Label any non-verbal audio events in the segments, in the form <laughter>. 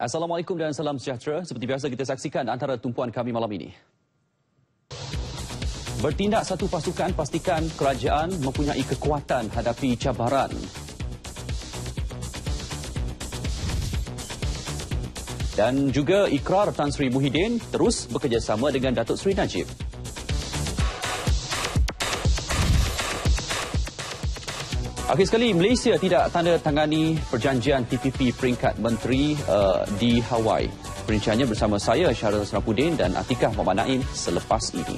Assalamualaikum dan salam sejahtera. Seperti biasa kita saksikan antara tumpuan kami malam ini. Bertindak satu pasukan pastikan kerajaan mempunyai kekuatan hadapi cabaran. Dan juga ikrar Tan Sri Muhyiddin terus bekerjasama dengan Datuk Sri Najib. Akhir sekali, Malaysia tidak tanda tangani perjanjian TPP peringkat menteri uh, di Hawaii. Perinciannya bersama saya, Syarul Serapuddin dan Atikah Muhammad Naim selepas ini.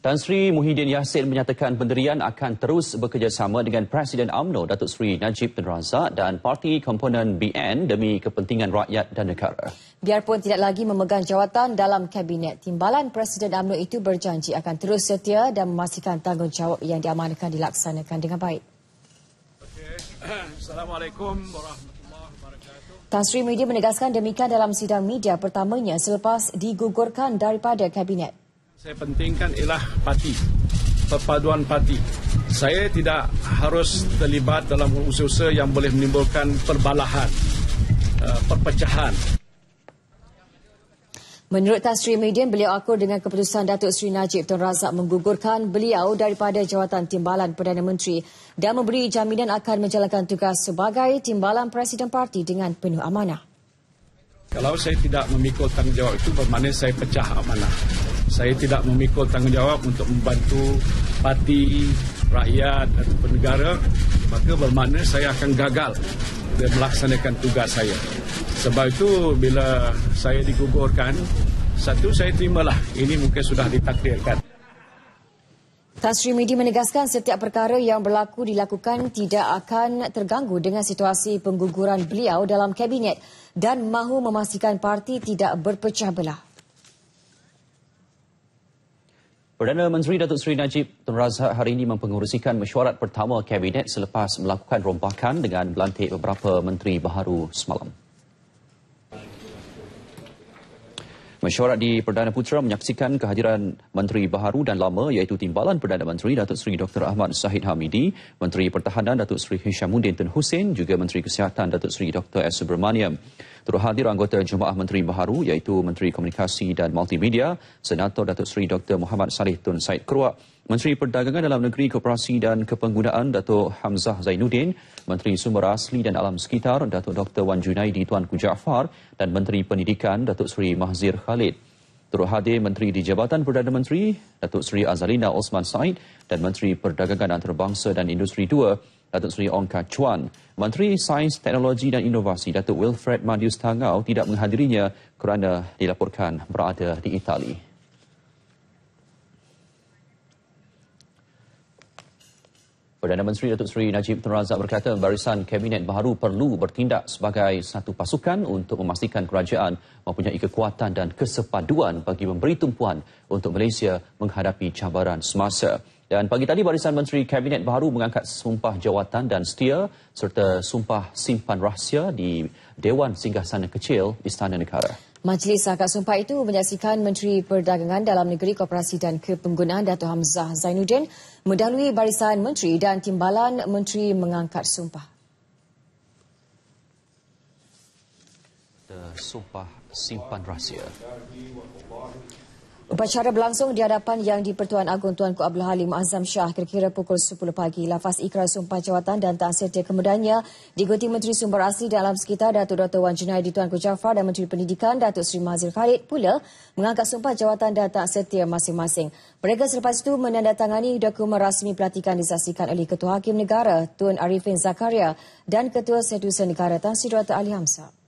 Tan Sri Muhyiddin Yassin menyatakan pendirian akan terus bekerjasama dengan Presiden UMNO Datuk Sri Najib Tun Razak dan parti komponen BN demi kepentingan rakyat dan negara. Biarpun tidak lagi memegang jawatan dalam kabinet, timbalan Presiden UMNO itu berjanji akan terus setia dan memastikan tanggungjawab yang diamankan dilaksanakan dengan baik. Assalamualaikum warahmatullahi wabarakatuh. Tan Sri Muhyiddin menegaskan demikian dalam sidang media pertamanya selepas digugurkan daripada kabinet. Saya pentingkan ialah parti, perpaduan parti. Saya tidak harus terlibat dalam usaha-usaha yang boleh menimbulkan perbalahan, uh, perpecahan. Menurut Tan Sri Muhyiddin, beliau akur dengan keputusan Datuk Sri Najib Tun Razak menggugurkan beliau daripada jawatan Timbalan Perdana Menteri dan memberi jaminan akan menjalankan tugas sebagai Timbalan Presiden Parti dengan penuh amanah. Kalau saya tidak memikul tanggungjawab itu bermakna saya pecah amanah. Saya tidak memikul tanggungjawab untuk membantu parti, rakyat atau negara, maka bermakna saya akan gagal dan melaksanakan tugas saya. Sebab itu bila saya digugurkan, satu saya terimalah ini mungkin sudah ditakdirkan. Tan Sri Midi menegaskan setiap perkara yang berlaku dilakukan tidak akan terganggu dengan situasi pengguguran beliau dalam kabinet dan mahu memastikan parti tidak berpecah belah. Perdana Menteri Datuk Seri Najib Tun Razak hari ini mempengerusikan mesyuarat pertama Kabinet selepas melakukan rombakan dengan melantik beberapa menteri baharu semalam. Mesyuarat di Perdana Putra menyaksikan kehadiran Menteri Baharu dan Lama iaitu Timbalan Perdana Menteri Datuk Seri Dr. Ahmad Sahid Hamidi, Menteri Pertahanan Datuk Seri Hishamuddin Tun Hussein juga Menteri Kesihatan Datuk Seri Dr. S. Subramaniam. Turut hadir anggota Jemaah Menteri Baharu iaitu Menteri Komunikasi dan Multimedia, Senator Datuk Seri Dr. Muhammad Saleh Tun Said Keruak, Menteri Perdagangan Dalam Negeri, Koperasi dan Kepenggunaan Datuk Hamzah Zainuddin, Menteri Sumber Asli dan Alam Sekitar Datuk Dr. Wan Junaidi Tuanku Jaafar dan Menteri Pendidikan Datuk Seri Mahzir Khalid. Turut hadir Menteri di Jabatan Perdana Menteri Datuk Seri Azalina Osman Said dan Menteri Perdagangan Antarabangsa dan Industri 2 Datuk Seri Ong Ka Chuan. Menteri Sains, Teknologi dan Inovasi Datuk Wilfred Madius Tangau tidak menghadirinya kerana dilaporkan berada di Itali. Perdana Menteri Datuk Seri Najib Tun Razak berkata barisan kabinet baharu perlu bertindak sebagai satu pasukan untuk memastikan kerajaan mempunyai kekuatan dan kesepaduan bagi memberi tumpuan untuk Malaysia menghadapi cabaran semasa. Dan pagi tadi barisan Menteri Kabinet baharu mengangkat sumpah jawatan dan setia serta sumpah simpan rahsia di Dewan Singgasana Kecil Istana Negara. Majlis akad sumpah itu menyaksikan Menteri Perdagangan Dalam Negeri Koperasi dan Kepenggunaan Dato' Hamzah Zainuddin mendahului barisan menteri dan timbalan menteri mengangkat sumpah. Sumpah simpan rahsia. Upacara berlangsung di hadapan Yang di-Pertuan Agong Tuanku Abdul Halim Azam Shah kira-kira pukul 10 pagi. Lafaz ikrar sumpah jawatan dan tak setia kemudiannya diikuti Menteri Sumber Asli dan Alam Sekitar Datuk Dr. Wan Junaidi Tuanku Jaafar dan Menteri Pendidikan Datuk Seri Mazir Khalid pula mengangkat sumpah jawatan dan tak setia masing-masing. Mereka selepas itu menandatangani dokumen rasmi pelatihan disaksikan oleh Ketua Hakim Negara Tun Arifin Zakaria dan Ketua Setiausaha Negara Tan Sri Dr. Ali Hamzah.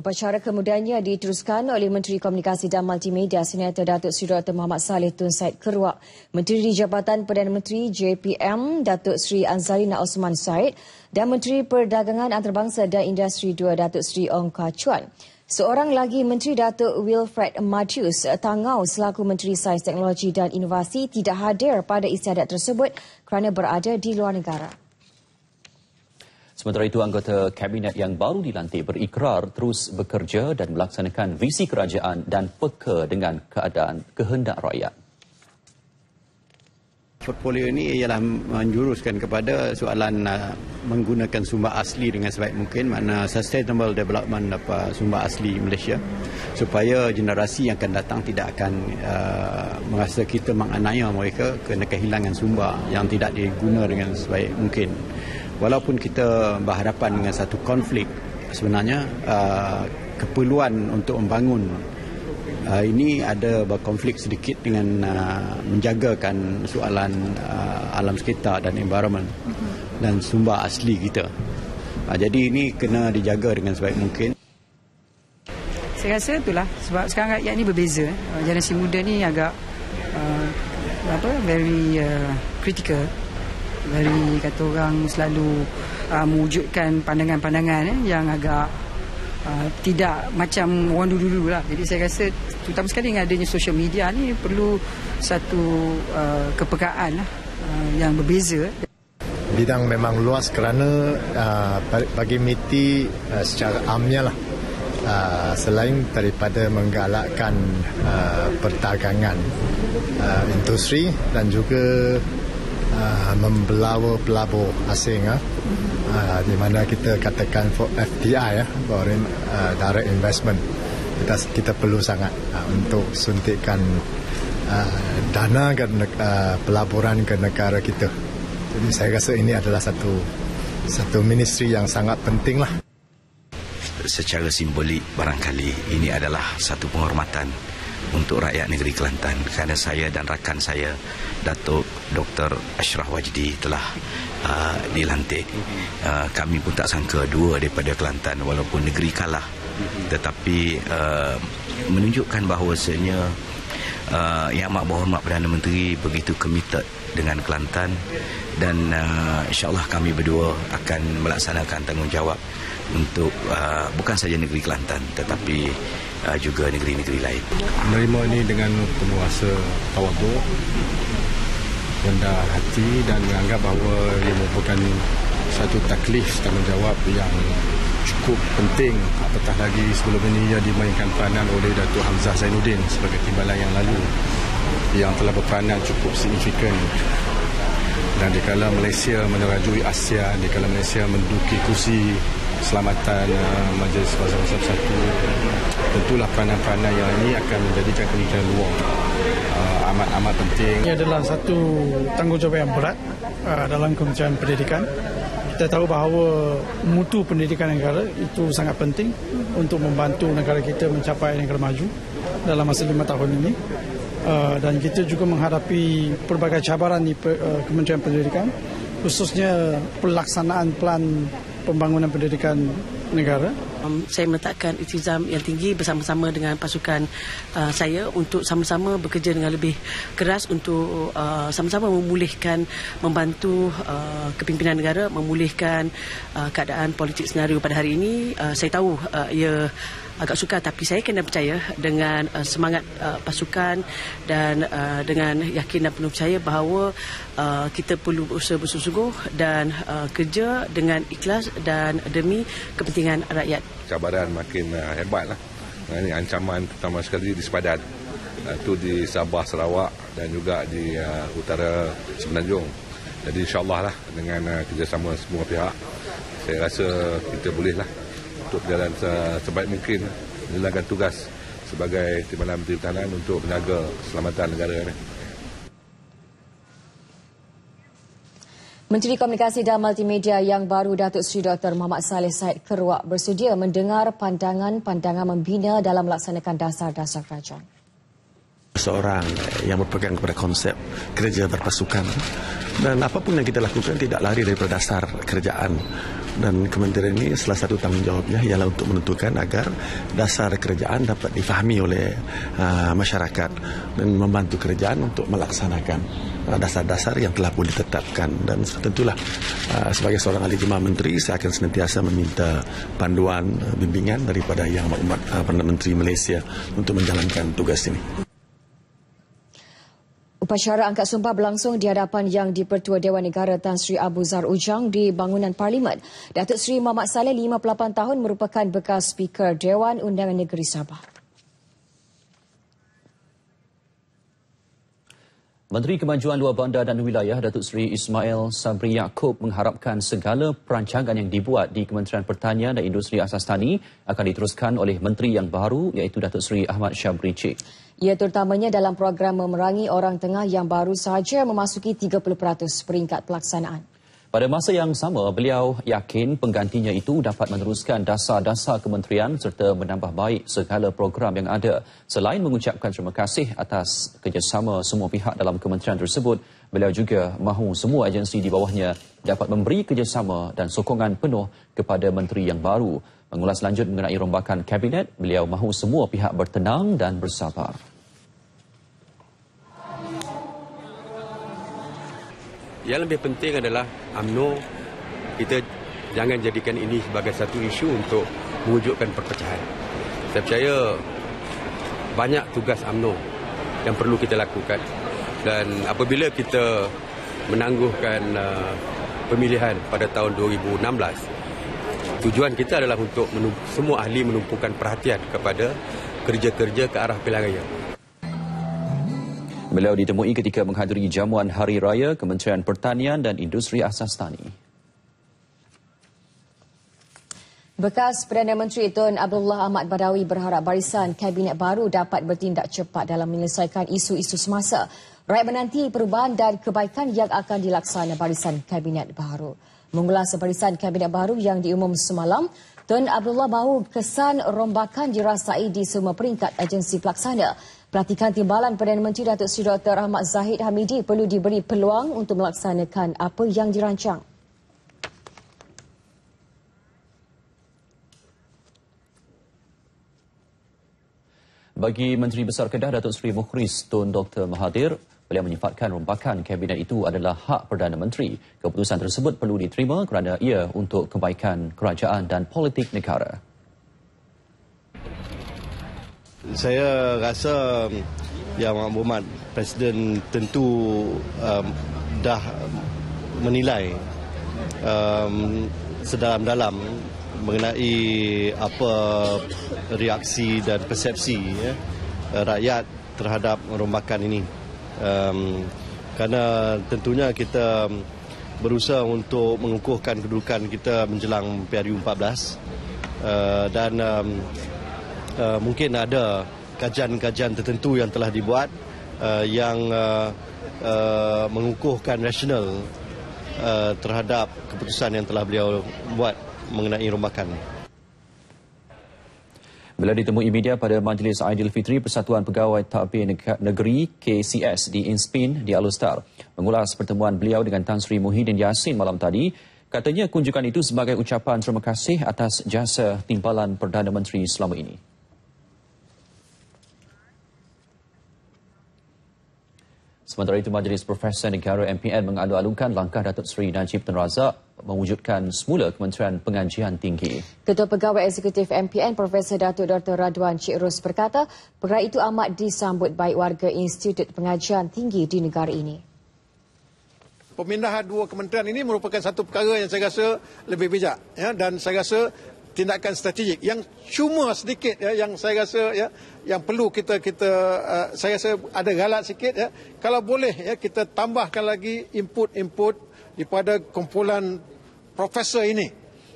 Upacara kemudiannya diteruskan oleh Menteri Komunikasi dan Multimedia Senator Datuk Seri Dr. Muhammad Saleh Tun Said Keruak, Menteri di Jabatan Perdana Menteri JPM Datuk Seri Anzalina Osman Said dan Menteri Perdagangan Antarabangsa dan Industri 2 Datuk Seri Ong Ka Chuan. Seorang lagi Menteri Datuk Wilfred Matthews Tangau selaku Menteri Sains Teknologi dan Inovasi tidak hadir pada istiadat tersebut kerana berada di luar negara. Sementara itu, anggota Kabinet yang baru dilantik berikrar terus bekerja dan melaksanakan visi kerajaan dan peka dengan keadaan kehendak rakyat. Portfolio ini ialah menjuruskan kepada soalan uh, menggunakan sumber asli dengan sebaik mungkin makna sustainable development apa sumber asli Malaysia supaya generasi yang akan datang tidak akan uh, merasa kita menganiaya mereka kerana kehilangan sumber yang tidak diguna dengan sebaik mungkin walaupun kita berhadapan dengan satu konflik sebenarnya uh, keperluan untuk membangun uh, ini ada berkonflik sedikit dengan uh, menjagakan soalan uh, alam sekitar dan environment dan sumber asli kita. Uh, jadi ini kena dijaga dengan sebaik mungkin. Saya rasa itulah sebab sekarang rakyat ni berbeza. Uh, generasi muda ni agak uh, apa very uh, critical. Very kata orang selalu uh, mewujudkan pandangan-pandangan eh, yang agak uh, tidak macam orang dulu-dulu lah. Jadi saya rasa terutama sekali dengan adanya social media ni perlu satu uh, kepekaan lah, uh, yang berbeza. Bidang memang luas kerana uh, bagi MITI uh, secara amnya lah uh, selain daripada menggalakkan uh, perdagangan uh, industri dan juga uh, membelawa pelabur asing uh, uh, di mana kita katakan FDI ya, foreign uh, direct investment kita kita perlu sangat uh, untuk suntikan uh, dana ke uh, pelaburan ke negara kita. Jadi saya rasa ini adalah satu satu ministry yang sangat penting lah. Secara simbolik barangkali ini adalah satu penghormatan untuk rakyat negeri Kelantan kerana saya dan rakan saya Datuk Dr. Ashraf Wajdi telah uh, dilantik. Uh, kami pun tak sangka dua daripada Kelantan walaupun negeri kalah tetapi uh, menunjukkan bahawasanya uh, Yang Amat Berhormat Perdana Menteri begitu committed dengan Kelantan dan uh, insyaAllah kami berdua akan melaksanakan tanggungjawab untuk uh, bukan saja negeri Kelantan tetapi uh, juga negeri-negeri lain. Menerima ini dengan penuh rasa tawaduk, rendah hati dan menganggap bahawa ia merupakan satu taklif tanggungjawab yang cukup penting apatah lagi sebelum ini ia dimainkan peranan oleh Datuk Hamzah Zainuddin sebagai timbalan yang lalu yang telah berperanan cukup signifikan dan dikala Malaysia menerajui Asia dikala Malaysia menduduki kursi keselamatan uh, Majlis Kawasan Bersatu. Tentulah peranan-peranan yang ini akan menjadikan kementerian luar uh, amat-amat penting. Ini adalah satu tanggungjawab yang berat uh, dalam kementerian pendidikan. Kita tahu bahawa mutu pendidikan negara itu sangat penting untuk membantu negara kita mencapai negara maju dalam masa lima tahun ini. Uh, dan kita juga menghadapi pelbagai cabaran di uh, Kementerian Pendidikan khususnya pelaksanaan plan pembangunan pendidikan negara. Um, saya meletakkan iktizam yang tinggi bersama-sama dengan pasukan uh, saya untuk sama-sama bekerja dengan lebih keras untuk uh, sama-sama memulihkan, membantu uh, kepimpinan negara memulihkan uh, keadaan politik senario pada hari ini. Uh, saya tahu uh, ia agak sukar tapi saya kena percaya dengan uh, semangat uh, pasukan dan uh, dengan yakin dan penuh percaya bahawa uh, kita perlu berusaha bersungguh dan uh, kerja dengan ikhlas dan demi kepentingan rakyat. Cabaran makin uh, hebatlah. Ini ancaman pertama sekali di sepadan. Itu uh, di Sabah, Sarawak dan juga di uh, utara Semenanjung. Jadi insyaAllah lah dengan uh, kerjasama semua pihak, saya rasa kita bolehlah untuk berjalan sebaik mungkin menjalankan tugas sebagai Timbalan Menteri Pertahanan untuk menjaga keselamatan negara ini. Menteri Komunikasi dan Multimedia yang baru Datuk Seri Dr. Muhammad Saleh Said Keruak bersedia mendengar pandangan-pandangan membina dalam melaksanakan dasar-dasar kerajaan. seorang yang berpegang kepada konsep kerja berpasukan dan apapun yang kita lakukan tidak lari daripada dasar kerjaan dan kementerian ini salah satu tanggungjawabnya ialah untuk menentukan agar dasar kerajaan dapat difahami oleh uh, masyarakat dan membantu kerajaan untuk melaksanakan uh, dasar-dasar yang telah pun ditetapkan dan tentulah uh, sebagai seorang ahli jemaah menteri saya akan senantiasa meminta panduan uh, bimbingan daripada yang umat uh, Perdana Menteri Malaysia untuk menjalankan tugas ini. Upacara angkat sumpah berlangsung di hadapan Yang di-Pertua Dewan Negara Tan Sri Abu Zar Ujang di bangunan Parlimen. Datuk Sri Muhammad Saleh, 58 tahun, merupakan bekas Speaker Dewan Undangan Negeri Sabah. Menteri Kemajuan Luar Bandar dan Wilayah Datuk Seri Ismail Sabri Yaakob mengharapkan segala perancangan yang dibuat di Kementerian Pertanian dan Industri Asas Tani akan diteruskan oleh Menteri yang baru iaitu Datuk Seri Ahmad Syabri Cik. Ia terutamanya dalam program memerangi orang tengah yang baru sahaja memasuki 30% peringkat pelaksanaan. Pada masa yang sama, beliau yakin penggantinya itu dapat meneruskan dasar-dasar kementerian serta menambah baik segala program yang ada. Selain mengucapkan terima kasih atas kerjasama semua pihak dalam kementerian tersebut, beliau juga mahu semua agensi di bawahnya dapat memberi kerjasama dan sokongan penuh kepada menteri yang baru. Mengulas lanjut mengenai rombakan kabinet, beliau mahu semua pihak bertenang dan bersabar. Yang lebih penting adalah AMNO kita jangan jadikan ini sebagai satu isu untuk mewujudkan perpecahan. Saya percaya banyak tugas AMNO yang perlu kita lakukan dan apabila kita menangguhkan uh, pemilihan pada tahun 2016 tujuan kita adalah untuk semua ahli menumpukan perhatian kepada kerja-kerja ke arah pilihan raya. Beliau ditemui ketika menghadiri jamuan Hari Raya Kementerian Pertanian dan Industri Asas Tani. Bekas Perdana Menteri Tun Abdullah Ahmad Badawi berharap barisan kabinet baru dapat bertindak cepat dalam menyelesaikan isu-isu semasa. Rakyat menanti perubahan dan kebaikan yang akan dilaksana barisan kabinet baru. Mengulas barisan kabinet baru yang diumum semalam, Tun Abdullah mahu kesan rombakan dirasai di semua peringkat agensi pelaksana. Perhatikan timbalan Perdana Menteri Datuk Seri Dr. Ahmad Zahid Hamidi perlu diberi peluang untuk melaksanakan apa yang dirancang. Bagi Menteri Besar Kedah Datuk Seri Mukhris Tun Dr. Mahathir, beliau menyifatkan rombakan kabinet itu adalah hak Perdana Menteri. Keputusan tersebut perlu diterima kerana ia untuk kebaikan kerajaan dan politik negara saya rasa um, yang Muhammad Presiden tentu um, dah menilai um, sedalam-dalam mengenai apa reaksi dan persepsi ya, rakyat terhadap rombakan ini. Um, kerana tentunya kita berusaha untuk mengukuhkan kedudukan kita menjelang PRU 14 uh, dan um, uh, mungkin ada kajian-kajian tertentu yang telah dibuat uh, yang uh, uh, mengukuhkan rasional uh, terhadap keputusan yang telah beliau buat mengenai rombakan Beliau ditemui media pada Majlis Aidilfitri Persatuan Pegawai Takbir Negeri KCS di Inspin di Alustar. Mengulas pertemuan beliau dengan Tan Sri Muhyiddin Yassin malam tadi, katanya kunjungan itu sebagai ucapan terima kasih atas jasa timbalan Perdana Menteri selama ini. Sementara itu, Majlis Profesor Negara MPN mengalu-alukan langkah Datuk Seri Najib Tun Razak mewujudkan semula Kementerian Pengajian Tinggi. Ketua Pegawai Eksekutif MPN Profesor Datuk Dr. Radwan Cik Ros berkata, perkara itu amat disambut baik warga Institut Pengajian Tinggi di negara ini. Pemindahan dua kementerian ini merupakan satu perkara yang saya rasa lebih bijak ya, dan saya rasa tindakan strategik yang cuma sedikit ya yang saya rasa ya yang perlu kita kita uh, saya rasa ada galat sikit ya kalau boleh ya kita tambahkan lagi input-input daripada kumpulan profesor ini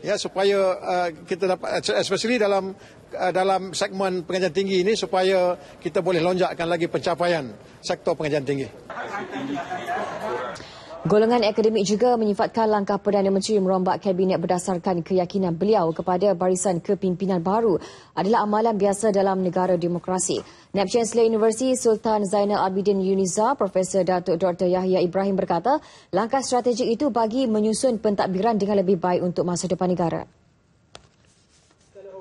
ya supaya uh, kita dapat especially dalam uh, dalam segmen pengajian tinggi ini supaya kita boleh lonjakkan lagi pencapaian sektor pengajian tinggi. Golongan akademik juga menyifatkan langkah Perdana Menteri merombak kabinet berdasarkan keyakinan beliau kepada barisan kepimpinan baru adalah amalan biasa dalam negara demokrasi. Naib Chancellor Universiti Sultan Zainal Abidin Uniza, Profesor Datuk Dr. Yahya Ibrahim berkata, langkah strategik itu bagi menyusun pentadbiran dengan lebih baik untuk masa depan negara.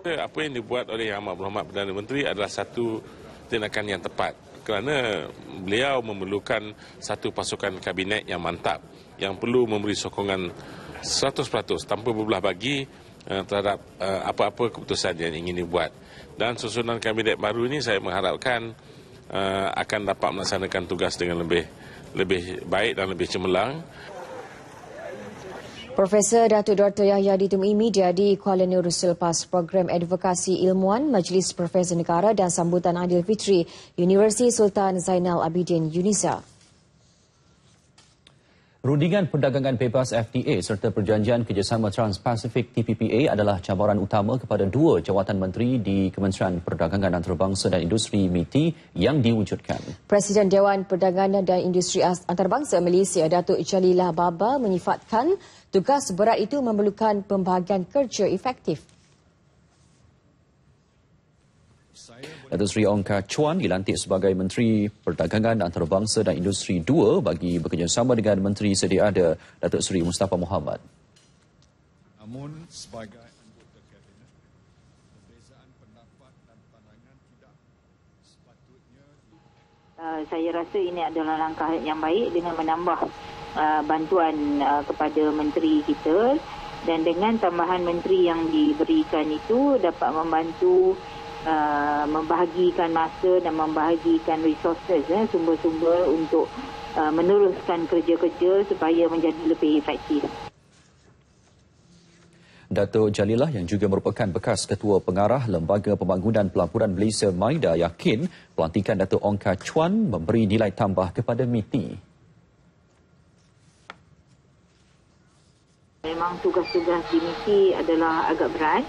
Apa yang dibuat oleh Yang Amat Berhormat Perdana Menteri adalah satu tindakan yang tepat kerana beliau memerlukan satu pasukan kabinet yang mantap yang perlu memberi sokongan 100% tanpa berbelah bagi uh, terhadap uh, apa-apa keputusan yang ingin dibuat. Dan susunan kabinet baru ini saya mengharapkan uh, akan dapat melaksanakan tugas dengan lebih lebih baik dan lebih cemerlang. Profesor Datuk Dr. Yahya ditemui media di Kuala Lumpur selepas program advokasi ilmuan Majlis Profesor Negara dan Sambutan Adil Fitri Universiti Sultan Zainal Abidin Unisa. Rundingan Perdagangan Bebas FTA serta Perjanjian Kerjasama Trans-Pasifik TPPA adalah cabaran utama kepada dua jawatan menteri di Kementerian Perdagangan Antarabangsa dan Industri MITI yang diwujudkan. Presiden Dewan Perdagangan dan Industri Antarabangsa Malaysia Datuk Jalilah Baba menyifatkan tugas berat itu memerlukan pembahagian kerja efektif. Datuk Seri Ong Kah Chuan dilantik sebagai Menteri Perdagangan Antarabangsa dan Industri 2 bagi bekerjasama dengan Menteri Sedia Ada Datuk Seri Mustafa Muhammad. Namun sebagai anggota kabinet, perbezaan pendapat dan pandangan tidak sepatutnya uh, saya rasa ini adalah langkah yang baik dengan menambah uh, bantuan uh, kepada menteri kita dan dengan tambahan menteri yang diberikan itu dapat membantu uh, membahagikan masa dan membahagikan resources eh, sumber-sumber untuk uh, meneruskan kerja-kerja supaya menjadi lebih efektif. Datuk Jalilah yang juga merupakan bekas Ketua Pengarah Lembaga Pembangunan Pelaburan Malaysia MAIDA yakin pelantikan Datuk Ong Kah Chuan memberi nilai tambah kepada MITI. Memang tugas-tugas di MITI adalah agak berat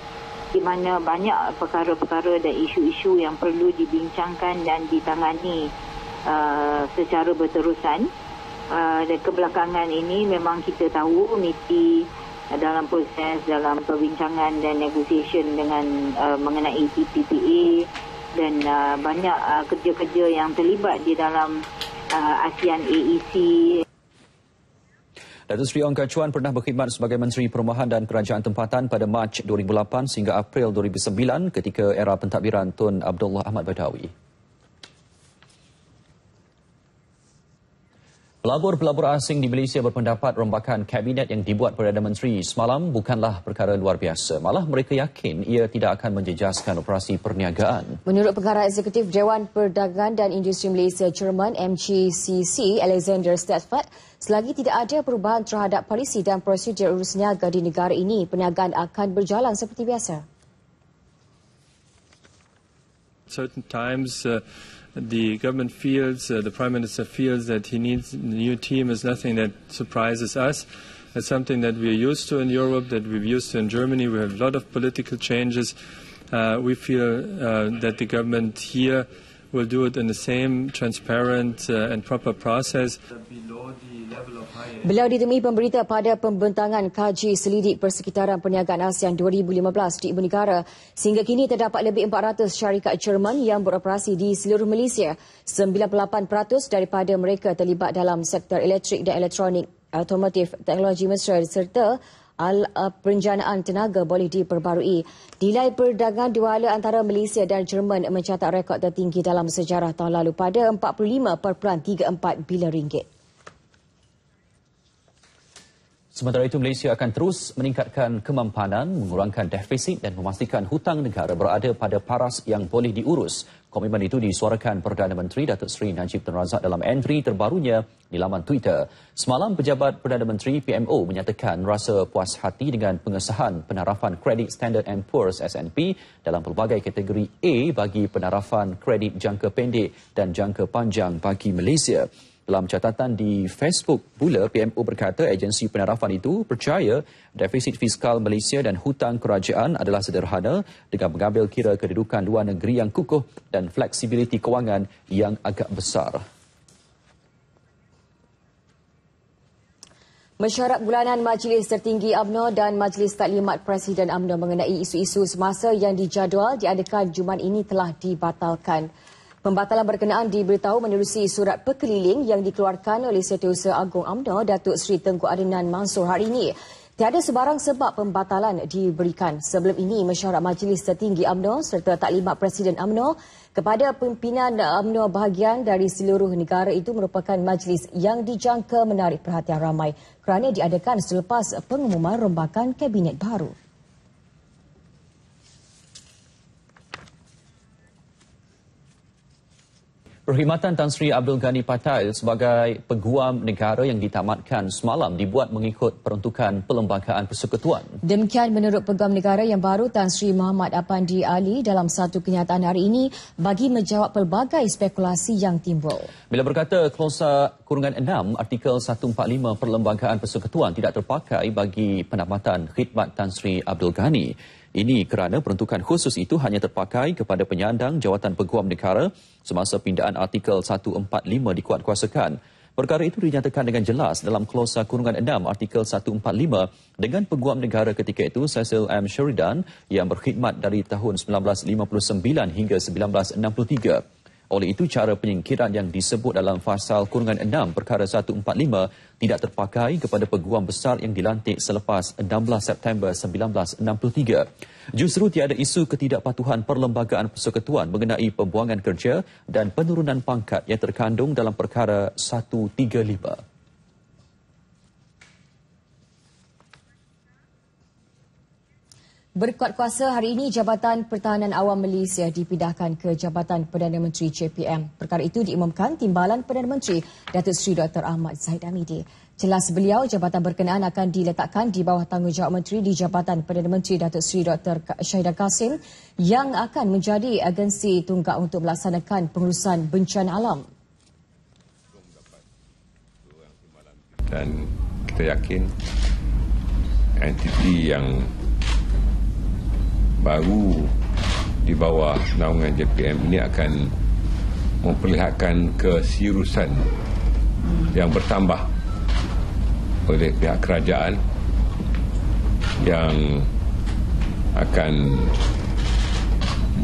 di mana banyak perkara-perkara dan isu-isu yang perlu dibincangkan dan ditangani uh, secara berterusan. Uh, dan kebelakangan ini memang kita tahu MITI dalam proses dalam perbincangan dan negotiation dengan uh, mengenai TPPA dan uh, banyak uh, kerja-kerja yang terlibat di dalam uh, ASEAN AEC Datuk Seri Ong Kah Chuan pernah berkhidmat sebagai Menteri Perumahan dan Kerajaan Tempatan pada Mac 2008 sehingga April 2009 ketika era pentadbiran Tun Abdullah Ahmad Badawi. Pelabur-pelabur asing di Malaysia berpendapat rombakan kabinet yang dibuat Perdana Menteri semalam bukanlah perkara luar biasa. Malah mereka yakin ia tidak akan menjejaskan operasi perniagaan. Menurut pengarah eksekutif Dewan Perdagangan dan Industri Malaysia Jerman MGCC Alexander Stedford, selagi tidak ada perubahan terhadap polisi dan prosedur urus niaga di negara ini, perniagaan akan berjalan seperti biasa. Certain times uh, the government feels, uh, the Prime Minister feels that he needs a new team is nothing that surprises us. It's something that we're used to in Europe, that we're used to in Germany. We have a lot of political changes. Uh, we feel uh, that the government here will do it in the same transparent uh, and proper process. Beliau ditemui pemberita pada pembentangan kaji selidik persekitaran perniagaan ASEAN 2015 di Ibu Negara. Sehingga kini terdapat lebih 400 syarikat Jerman yang beroperasi di seluruh Malaysia. 98% daripada mereka terlibat dalam sektor elektrik dan elektronik, automotif, teknologi mesra serta al perenjanaan tenaga boleh diperbarui. Nilai perdagangan dua hala antara Malaysia dan Jerman mencatat rekod tertinggi dalam sejarah tahun lalu pada 45.34 bilion ringgit. Sementara itu, Malaysia akan terus meningkatkan kemampanan, mengurangkan defisit dan memastikan hutang negara berada pada paras yang boleh diurus. Komitmen itu disuarakan Perdana Menteri Datuk Seri Najib Tun Razak dalam entry terbarunya di laman Twitter. Semalam, pejabat Perdana Menteri PMO menyatakan rasa puas hati dengan pengesahan penarafan kredit Standard Poor's S&P dalam pelbagai kategori A bagi penarafan kredit jangka pendek dan jangka panjang bagi Malaysia. Dalam catatan di Facebook pula, PMO berkata agensi penarafan itu percaya defisit fiskal Malaysia dan hutang kerajaan adalah sederhana dengan mengambil kira kedudukan luar negeri yang kukuh dan fleksibiliti kewangan yang agak besar. Mesyuarat bulanan Majlis Tertinggi AMNO dan Majlis Taklimat Presiden AMNO mengenai isu-isu semasa yang dijadual diadakan Jumaat ini telah dibatalkan. Pembatalan berkenaan diberitahu menerusi surat perkeliling yang dikeluarkan oleh Setiausaha Agung AMNO Datuk Seri Tengku Adnan Mansur hari ini. Tiada sebarang sebab pembatalan diberikan. Sebelum ini, mesyuarat Majlis Tertinggi UMNO serta Taklimat Presiden UMNO kepada pimpinan UMNO bahagian dari seluruh negara itu merupakan majlis yang dijangka menarik perhatian ramai kerana diadakan selepas pengumuman rombakan Kabinet baru. Perkhidmatan Tan Sri Abdul Ghani Patail sebagai peguam negara yang ditamatkan semalam dibuat mengikut peruntukan Perlembagaan Persekutuan. Demikian menurut peguam negara yang baru Tan Sri Muhammad Apandi Ali dalam satu kenyataan hari ini bagi menjawab pelbagai spekulasi yang timbul. Bila berkata klausa kurungan 6 artikel 145 Perlembagaan Persekutuan tidak terpakai bagi penamatan khidmat Tan Sri Abdul Ghani. Ini kerana peruntukan khusus itu hanya terpakai kepada penyandang jawatan peguam negara semasa pindaan artikel 145 dikuatkuasakan. Perkara itu dinyatakan dengan jelas dalam klausa kurungan 6 artikel 145 dengan peguam negara ketika itu Cecil M. Sheridan yang berkhidmat dari tahun 1959 hingga 1963. Oleh itu, cara penyingkiran yang disebut dalam fasal kurungan 6 perkara 145 tidak terpakai kepada peguam besar yang dilantik selepas 16 September 1963. Justru tiada isu ketidakpatuhan perlembagaan persekutuan mengenai pembuangan kerja dan penurunan pangkat yang terkandung dalam perkara 135. Berkuat kuasa hari ini Jabatan Pertahanan Awam Malaysia dipindahkan ke Jabatan Perdana Menteri JPM. Perkara itu diumumkan Timbalan Perdana Menteri Datuk Seri Dr. Ahmad Zahid Hamidi. Jelas beliau, jabatan berkenaan akan diletakkan di bawah tanggungjawab Menteri di Jabatan Perdana Menteri Datuk Seri Dr. Syahidah Kasim yang akan menjadi agensi tunggak untuk melaksanakan pengurusan bencana alam. Dan kita yakin entiti yang baru di bawah naungan JPM ini akan memperlihatkan kesirusan yang bertambah oleh pihak kerajaan yang akan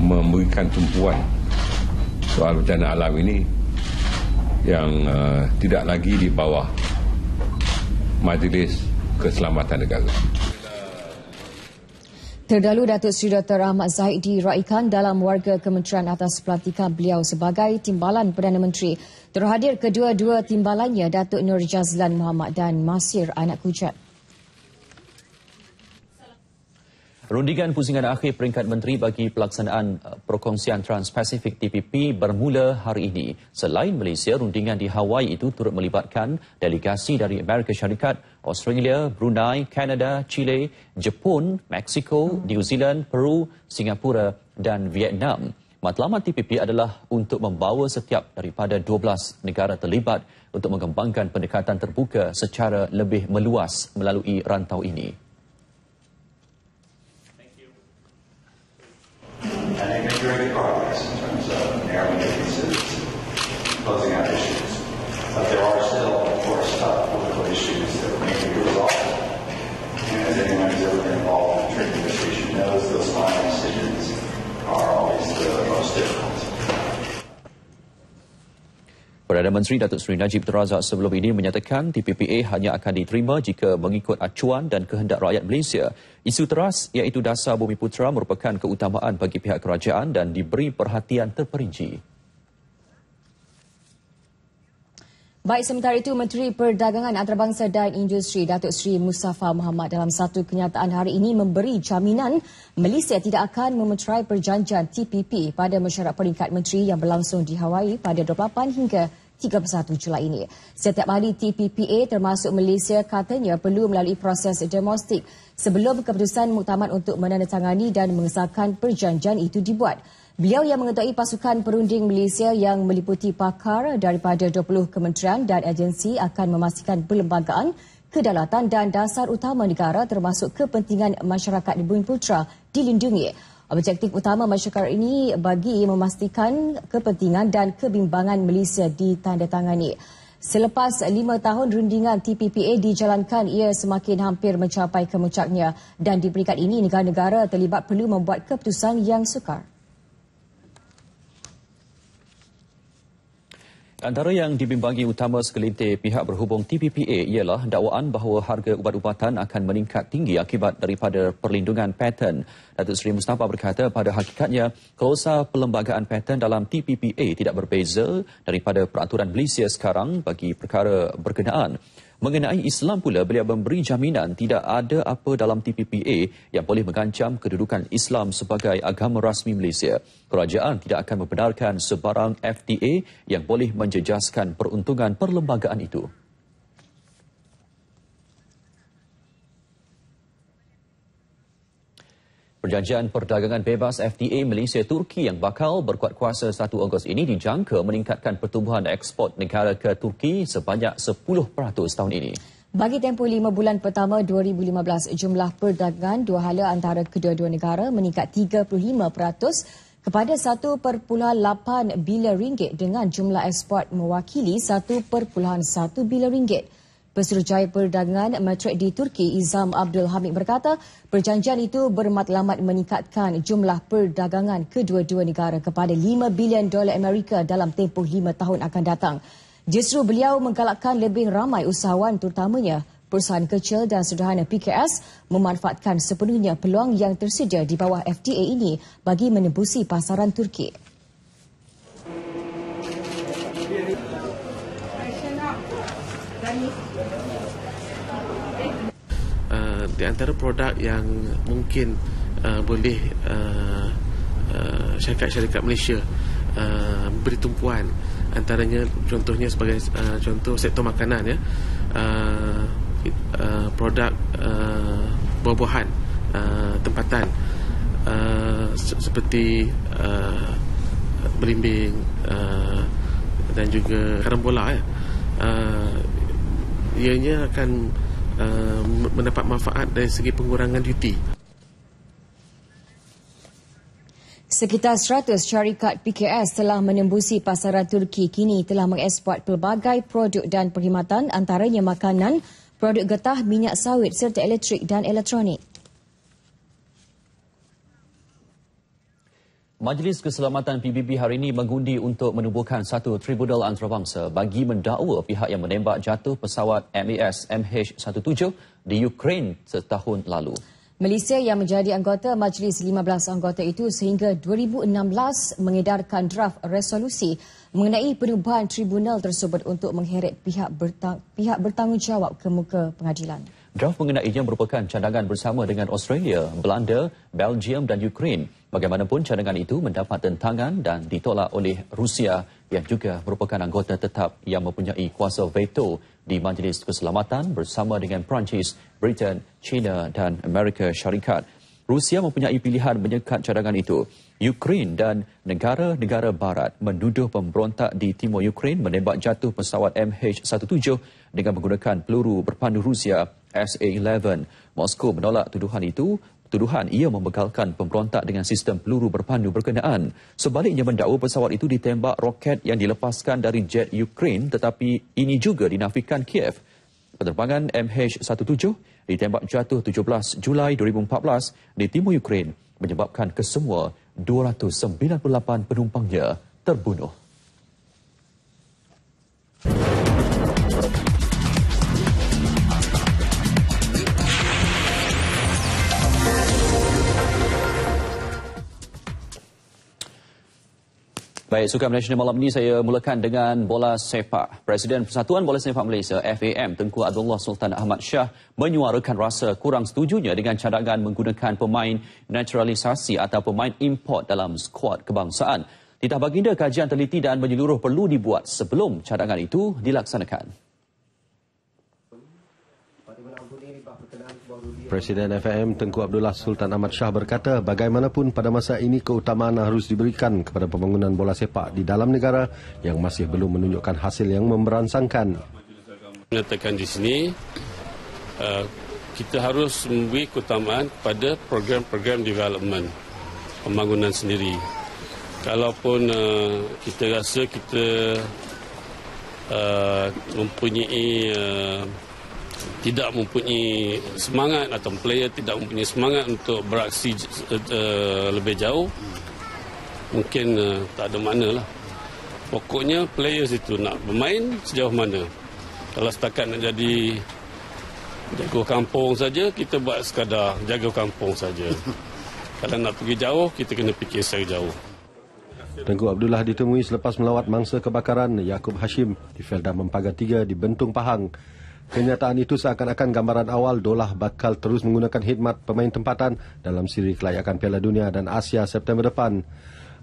memberikan tumpuan soal bencana alam ini yang uh, tidak lagi di bawah Majlis Keselamatan Negara. Terdahulu Datuk Seri Dr. Ahmad Zahid diraikan dalam warga kementerian atas pelantikan beliau sebagai Timbalan Perdana Menteri. Terhadir kedua-dua timbalannya Datuk Nur Jazlan Muhammad dan Masir Anak Kujat. Rundingan pusingan akhir peringkat menteri bagi pelaksanaan uh, perkongsian Trans-Pacific TPP bermula hari ini. Selain Malaysia, rundingan di Hawaii itu turut melibatkan delegasi dari Amerika Syarikat, Australia, Brunei, Kanada, Chile, Jepun, Mexico, New Zealand, Peru, Singapura dan Vietnam. Matlamat TPP adalah untuk membawa setiap daripada 12 negara terlibat untuk mengembangkan pendekatan terbuka secara lebih meluas melalui rantau ini. Very good progress in terms Perdana Menteri Datuk Seri Najib Razak sebelum ini menyatakan TPPA hanya akan diterima jika mengikut acuan dan kehendak rakyat Malaysia. Isu teras iaitu dasar bumi putera merupakan keutamaan bagi pihak kerajaan dan diberi perhatian terperinci. Baik sementara itu Menteri Perdagangan Antarabangsa dan Industri Datuk Seri Mustafa Muhammad dalam satu kenyataan hari ini memberi jaminan Malaysia tidak akan memeterai perjanjian TPP pada mesyuarat peringkat menteri yang berlangsung di Hawaii pada 28 hingga 31 Julai ini. Setiap ahli TPPA termasuk Malaysia katanya perlu melalui proses domestik sebelum keputusan muktamad untuk menandatangani dan mengesahkan perjanjian itu dibuat. Beliau yang mengetuai pasukan perunding Malaysia yang meliputi pakar daripada 20 kementerian dan agensi akan memastikan perlembagaan, kedaulatan dan dasar utama negara termasuk kepentingan masyarakat di Bumi Putra dilindungi. Objektif utama masyarakat ini bagi memastikan kepentingan dan kebimbangan Malaysia ditandatangani. Selepas lima tahun rundingan TPPA dijalankan, ia semakin hampir mencapai kemuncaknya dan di peringkat ini negara-negara terlibat perlu membuat keputusan yang sukar. Antara yang dibimbangi utama segelintir pihak berhubung TPPA ialah dakwaan bahawa harga ubat-ubatan akan meningkat tinggi akibat daripada perlindungan paten. Datuk Seri Mustafa berkata pada hakikatnya klausa perlembagaan paten dalam TPPA tidak berbeza daripada peraturan Malaysia sekarang bagi perkara berkenaan. Mengenai Islam pula, beliau memberi jaminan tidak ada apa dalam TPPA yang boleh mengancam kedudukan Islam sebagai agama rasmi Malaysia. Kerajaan tidak akan membenarkan sebarang FTA yang boleh menjejaskan peruntungan perlembagaan itu. Perjanjian Perdagangan Bebas FTA Malaysia-Turki yang bakal berkuat kuasa 1 Ogos ini dijangka meningkatkan pertumbuhan ekspor negara ke Turki sebanyak 10% tahun ini. Bagi tempoh lima bulan pertama 2015, jumlah perdagangan dua hala antara kedua-dua negara meningkat 35% kepada 1.8 bilion ringgit dengan jumlah ekspor mewakili 1.1 bilion ringgit. Pesuruhjaya Perdagangan Matrik di Turki, Izam Abdul Hamid berkata, perjanjian itu bermatlamat meningkatkan jumlah perdagangan kedua-dua negara kepada 5 bilion dolar Amerika dalam tempoh 5 tahun akan datang. Justru beliau menggalakkan lebih ramai usahawan terutamanya perusahaan kecil dan sederhana PKS memanfaatkan sepenuhnya peluang yang tersedia di bawah FTA ini bagi menembusi pasaran Turki. Uh, di antara produk yang mungkin uh, boleh uh, uh, syarikat-syarikat Malaysia uh, beri tumpuan. Antaranya contohnya sebagai uh, contoh sektor makanan ya. Uh, uh, produk uh, buah-buahan uh, tempatan uh, seperti uh, belimbing uh, dan juga karambola ya. Uh, ianya akan Uh, mendapat manfaat dari segi pengurangan duty. Sekitar 100 syarikat PKS telah menembusi pasaran Turki kini telah mengeksport pelbagai produk dan perkhidmatan antaranya makanan, produk getah, minyak sawit serta elektrik dan elektronik. Majlis Keselamatan PBB hari ini mengundi untuk menubuhkan satu tribunal antarabangsa bagi mendakwa pihak yang menembak jatuh pesawat MAS MH17 di Ukraine setahun lalu. Malaysia yang menjadi anggota majlis 15 anggota itu sehingga 2016 mengedarkan draft resolusi mengenai penubuhan tribunal tersebut untuk mengheret pihak, bertang- pihak bertanggungjawab ke muka pengadilan. Draft mengenainya merupakan cadangan bersama dengan Australia, Belanda, Belgium dan Ukraine. Bagaimanapun cadangan itu mendapat tentangan dan ditolak oleh Rusia yang juga merupakan anggota tetap yang mempunyai kuasa veto di Majlis Keselamatan bersama dengan Perancis, Britain, China dan Amerika Syarikat. Rusia mempunyai pilihan menyekat cadangan itu. Ukraine dan negara-negara barat menduduh pemberontak di timur Ukraine menembak jatuh pesawat MH17 dengan menggunakan peluru berpandu Rusia SA-11. Moskow menolak tuduhan itu. Tuduhan ia membekalkan pemberontak dengan sistem peluru berpandu berkenaan. Sebaliknya mendakwa pesawat itu ditembak roket yang dilepaskan dari jet Ukraine tetapi ini juga dinafikan Kiev. Penerbangan MH17 ditembak jatuh 17 Julai 2014 di timur Ukraine menyebabkan kesemua 298 penumpangnya terbunuh. Baik, Sukan Nasional malam ini saya mulakan dengan bola sepak. Presiden Persatuan Bola Sepak Malaysia, FAM, Tengku Abdullah Sultan Ahmad Shah menyuarakan rasa kurang setujunya dengan cadangan menggunakan pemain naturalisasi atau pemain import dalam skuad kebangsaan. Tidak baginda kajian teliti dan menyeluruh perlu dibuat sebelum cadangan itu dilaksanakan. Presiden FAM Tengku Abdullah Sultan Ahmad Shah berkata bagaimanapun pada masa ini keutamaan harus diberikan kepada pembangunan bola sepak di dalam negara yang masih belum menunjukkan hasil yang memberansangkan. Menyatakan di sini uh, kita harus memberi keutamaan pada program-program development pembangunan sendiri. Kalaupun uh, kita rasa kita uh, mempunyai tidak mempunyai semangat atau player tidak mempunyai semangat untuk beraksi uh, lebih jauh mungkin uh, tak ada makna lah pokoknya players itu nak bermain sejauh mana. Kalau setakat nak jadi jaga kampung saja kita buat sekadar jaga kampung saja. <laughs> Kalau nak pergi jauh kita kena fikir secara jauh. Tengku Abdullah ditemui selepas melawat mangsa kebakaran Yaakob Hashim di Felda Mempaga 3 di Bentung Pahang. Kenyataan itu seakan-akan gambaran awal Dolah bakal terus menggunakan khidmat pemain tempatan dalam siri kelayakan Piala Dunia dan Asia September depan.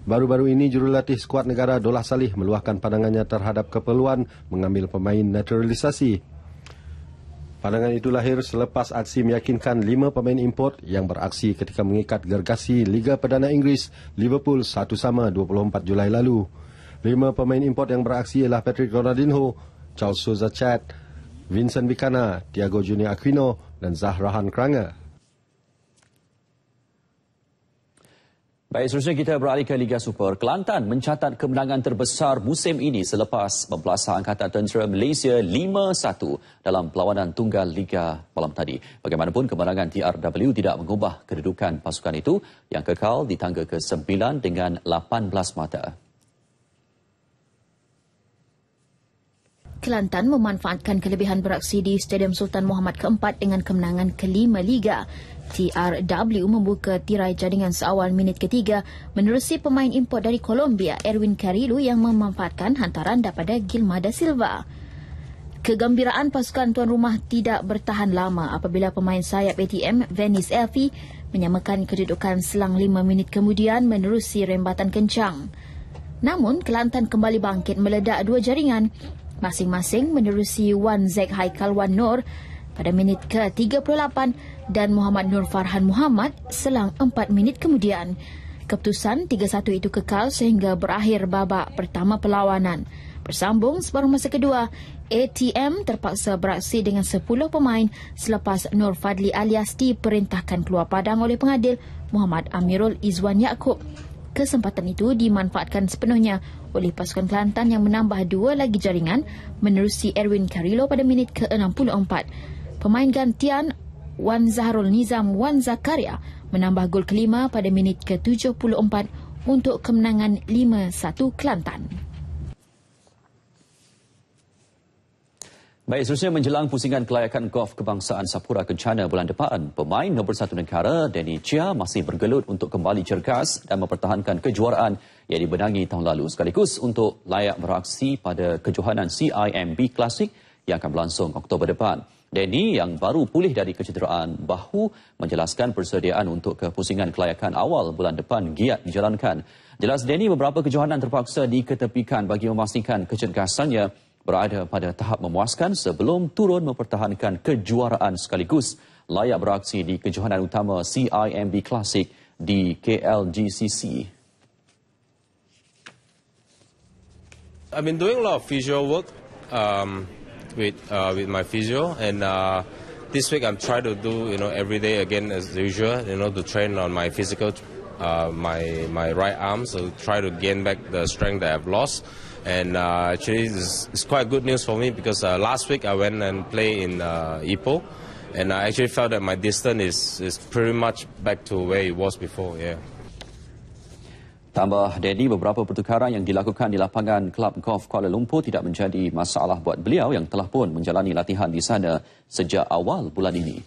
Baru-baru ini jurulatih skuad negara Dolah Salih meluahkan pandangannya terhadap keperluan mengambil pemain naturalisasi. Pandangan itu lahir selepas aksi meyakinkan lima pemain import yang beraksi ketika mengikat gergasi Liga Perdana Inggeris Liverpool satu sama 24 Julai lalu. Lima pemain import yang beraksi ialah Patrick Ronaldinho, Charles Souza Chat, Vincent Bicana, Tiago Junior Aquino dan Zahrahan Kranger. Baik, seterusnya kita beralih ke Liga Super. Kelantan mencatat kemenangan terbesar musim ini selepas membelasah Angkatan Tentera Malaysia 5-1 dalam perlawanan tunggal Liga malam tadi. Bagaimanapun, kemenangan TRW tidak mengubah kedudukan pasukan itu yang kekal di tangga ke-9 dengan 18 mata. Kelantan memanfaatkan kelebihan beraksi di Stadium Sultan Muhammad keempat dengan kemenangan kelima Liga. TRW membuka tirai jaringan seawal minit ketiga menerusi pemain import dari Colombia Erwin Carrillo yang memanfaatkan hantaran daripada Gilmada Silva. Kegembiraan pasukan tuan rumah tidak bertahan lama apabila pemain sayap ATM Venice Elfi menyamakan kedudukan selang lima minit kemudian menerusi rembatan kencang. Namun, Kelantan kembali bangkit meledak dua jaringan masing-masing menerusi Wan Zek Haikal Wan Nur pada minit ke-38 dan Muhammad Nur Farhan Muhammad selang 4 minit kemudian. Keputusan 3-1 itu kekal sehingga berakhir babak pertama perlawanan. Bersambung separuh masa kedua, ATM terpaksa beraksi dengan 10 pemain selepas Nur Fadli alias diperintahkan keluar padang oleh pengadil Muhammad Amirul Izwan Yaakob. Kesempatan itu dimanfaatkan sepenuhnya oleh pasukan Kelantan yang menambah dua lagi jaringan menerusi Erwin Carrillo pada minit ke-64. Pemain gantian Wan Zahrul Nizam Wan Zakaria menambah gol kelima pada minit ke-74 untuk kemenangan 5-1 Kelantan. Baik, seterusnya menjelang pusingan kelayakan golf kebangsaan Sapura Kencana bulan depan, pemain nombor satu negara, Danny Chia, masih bergelut untuk kembali cergas dan mempertahankan kejuaraan yang dibenangi tahun lalu sekaligus untuk layak beraksi pada kejohanan CIMB Classic yang akan berlangsung Oktober depan. Danny yang baru pulih dari kecederaan bahu menjelaskan persediaan untuk kepusingan kelayakan awal bulan depan giat dijalankan. Jelas Danny beberapa kejohanan terpaksa diketepikan bagi memastikan kecergasannya berada pada tahap memuaskan sebelum turun mempertahankan kejuaraan sekaligus layak beraksi di kejohanan utama CIMB Classic di KLGCC. I've been doing a lot of physio work um, with uh, with my physio, and uh, this week I'm trying to do you know every day again as usual, you know, to train on my physical, uh, my my right arm, so try to gain back the strength that I've lost. And uh, actually, it's, it's, quite good news for me because uh, last week I went and played in uh, Ipoh, and I actually felt that my distance is, is pretty much back to where it was before. Yeah. Tambah Dedi, beberapa pertukaran yang dilakukan di lapangan Kelab Golf Kuala Lumpur tidak menjadi masalah buat beliau yang telah pun menjalani latihan di sana sejak awal bulan ini.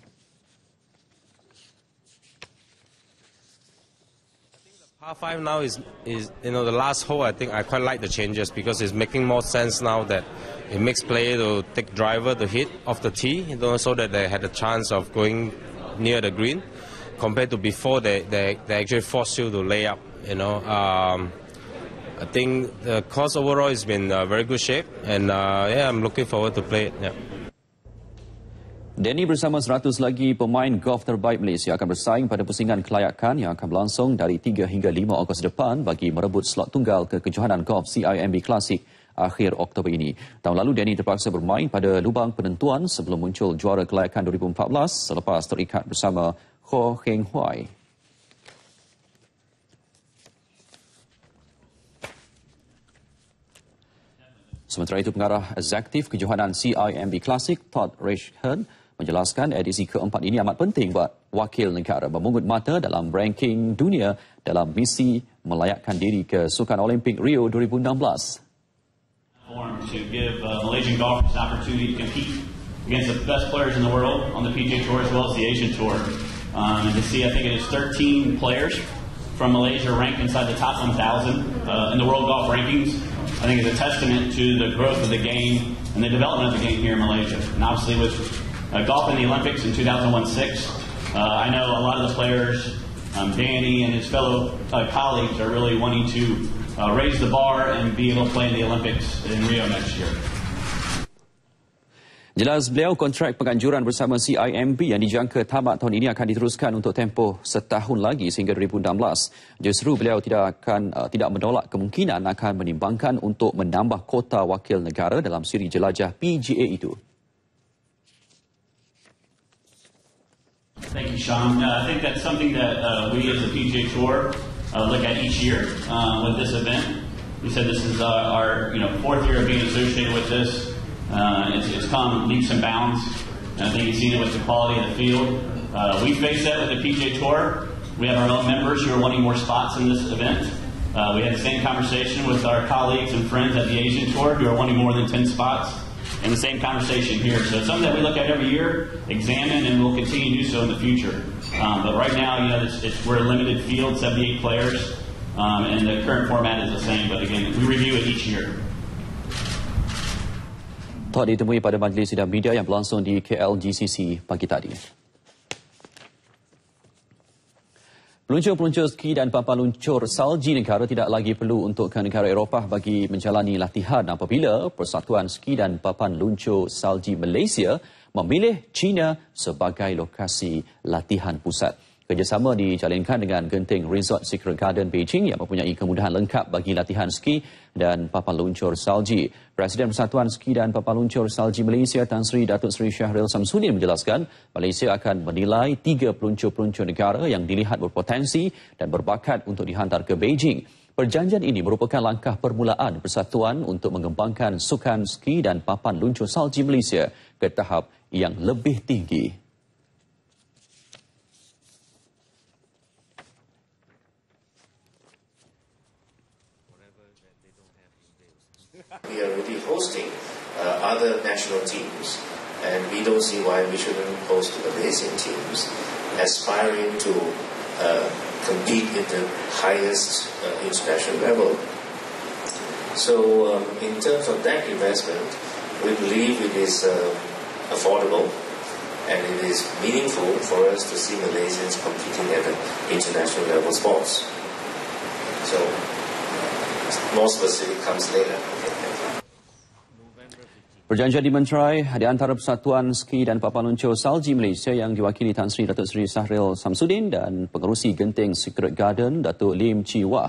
Par five now is is you know the last hole. I think I quite like the changes because it's making more sense now that it makes player to take driver to hit off the tee, you know, so that they had a chance of going near the green, compared to before they they, they actually force you to lay up. You know, um, I think the course overall has been uh, very good shape, and uh, yeah, I'm looking forward to play it. Yeah. Danny bersama 100 lagi pemain golf terbaik Malaysia akan bersaing pada pusingan kelayakan yang akan berlangsung dari 3 hingga 5 Ogos depan bagi merebut slot tunggal ke kejohanan golf CIMB Classic akhir Oktober ini. Tahun lalu Danny terpaksa bermain pada lubang penentuan sebelum muncul juara kelayakan 2014 selepas terikat bersama Ho Heng Huai. Sementara itu, pengarah eksekutif kejohanan CIMB Classic, Todd Richard, menjelaskan edisi keempat ini amat penting buat wakil negara memungut mata dalam ranking dunia dalam misi melayakkan diri ke Sukan Olimpik Rio 2016. To give uh, Malaysian golfers an opportunity to compete against the best players in the world on the PGA Tour as well as the Asian Tour. Um, and to see, I think it is 13 players from Malaysia ranked inside the top 1,000 uh, in the world golf rankings. I think is a testament to the growth of the game and the development of the game here in Malaysia. And obviously, with uh, golf in the Olympics in 2016, uh, I know a lot of the players, um, Danny and his fellow uh, colleagues, are really wanting to uh, raise the bar and be able to play in the Olympics in Rio next year. Jelas beliau kontrak penganjuran bersama CIMB yang dijangka tamat tahun ini akan diteruskan untuk tempoh setahun lagi sehingga 2016. Justru beliau tidak akan uh, tidak menolak kemungkinan akan menimbangkan untuk menambah kota wakil negara dalam siri jelajah PGA itu. Thank you, Sean. Uh, I think that's something that uh, we as the PGA Tour uh, look at each year uh, with this event. We said this is uh, our you know fourth year of being associated with this. Uh, it's, it's come leaps and bounds. And I think you've seen it with the quality of the field. Uh, we faced that with the PJ Tour. We have our own members who are wanting more spots in this event. Uh, we had the same conversation with our colleagues and friends at the Asian Tour who are wanting more than 10 spots. And the same conversation here. So it's something that we look at every year, examine, and we'll continue to do so in the future. Um, but right now, you know, it's, it's, we're a limited field, 78 players, um, and the current format is the same. But again, we review it each year. Todd ditemui pada majlis sidang media yang berlangsung di KLGCC pagi tadi. Peluncur-peluncur ski dan papan luncur salji negara tidak lagi perlu untuk ke negara Eropah bagi menjalani latihan apabila Persatuan Ski dan Papan Luncur Salji Malaysia memilih China sebagai lokasi latihan pusat. Kerjasama dijalinkan dengan Genting Resort Secret Garden Beijing yang mempunyai kemudahan lengkap bagi latihan ski dan papan luncur salji. Presiden Persatuan Ski dan Papan Luncur Salji Malaysia Tan Sri Datuk Sri Syahril Samsudin menjelaskan Malaysia akan menilai tiga peluncur-peluncur negara yang dilihat berpotensi dan berbakat untuk dihantar ke Beijing. Perjanjian ini merupakan langkah permulaan persatuan untuk mengembangkan sukan ski dan papan luncur salji Malaysia ke tahap yang lebih tinggi. We are already hosting uh, other national teams, and we don't see why we shouldn't host Malaysian teams aspiring to uh, compete at the highest uh, international level. So, um, in terms of that investment, we believe it is uh, affordable and it is meaningful for us to see Malaysians competing at the international level sports. So, more specific comes later. Perjanjian dimenterai di antara Persatuan Ski dan Papan Luncur Salji Malaysia yang diwakili Tan Sri Datuk Sri Sahril Samsudin dan pengerusi Genting Secret Garden Datuk Lim Chi Wah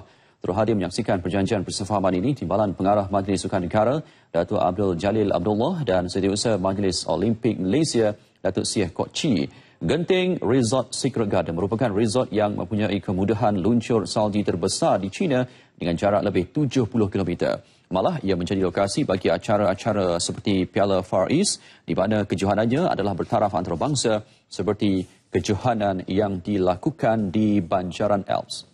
hadir menyaksikan perjanjian persefahaman ini timbalan pengarah Majlis Sukan Negara Datuk Abdul Jalil Abdullah dan Setiausaha Majlis Olimpik Malaysia Datuk Sieh Kok Chi. Genting Resort Secret Garden merupakan resort yang mempunyai kemudahan luncur salji terbesar di China dengan jarak lebih 70 km. Malah ia menjadi lokasi bagi acara-acara seperti Piala Far East di mana kejohanannya adalah bertaraf antarabangsa seperti kejohanan yang dilakukan di Banjaran Alps.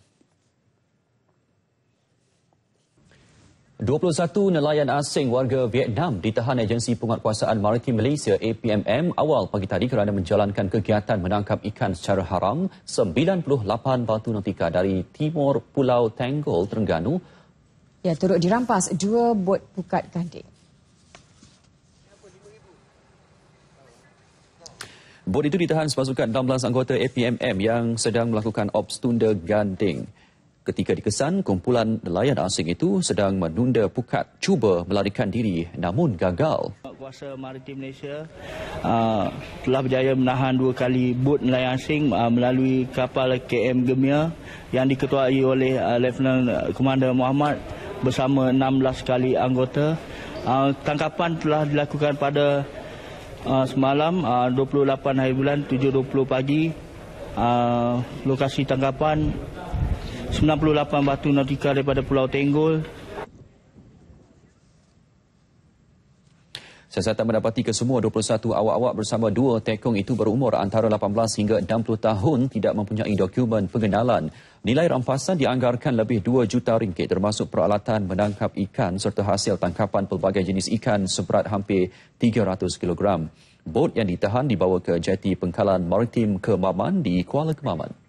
21 nelayan asing warga Vietnam ditahan Agensi Penguatkuasaan Maritim Malaysia APMM awal pagi tadi kerana menjalankan kegiatan menangkap ikan secara haram 98 batu nautika dari timur Pulau Tenggol, Terengganu Ya, turut dirampas dua bot pukat ganding. Bot itu ditahan sepasukan 16 anggota APMM yang sedang melakukan ops tunda ganding. Ketika dikesan, kumpulan nelayan asing itu sedang menunda pukat cuba melarikan diri namun gagal. Kuasa Maritim Malaysia uh, telah berjaya menahan dua kali bot nelayan asing uh, melalui kapal KM Gemia yang diketuai oleh uh, Lieutenant Commander Muhammad bersama 16 kali anggota. Uh, tangkapan telah dilakukan pada uh, semalam uh, 28 hari bulan 7.20 pagi. Uh, lokasi tangkapan 98 batu nautika daripada Pulau Tenggol Siasatan mendapati kesemua 21 awak-awak bersama dua tekong itu berumur antara 18 hingga 60 tahun tidak mempunyai dokumen pengenalan. Nilai rampasan dianggarkan lebih 2 juta ringgit termasuk peralatan menangkap ikan serta hasil tangkapan pelbagai jenis ikan seberat hampir 300 kg. Bot yang ditahan dibawa ke jeti pengkalan maritim Kemaman di Kuala Kemaman.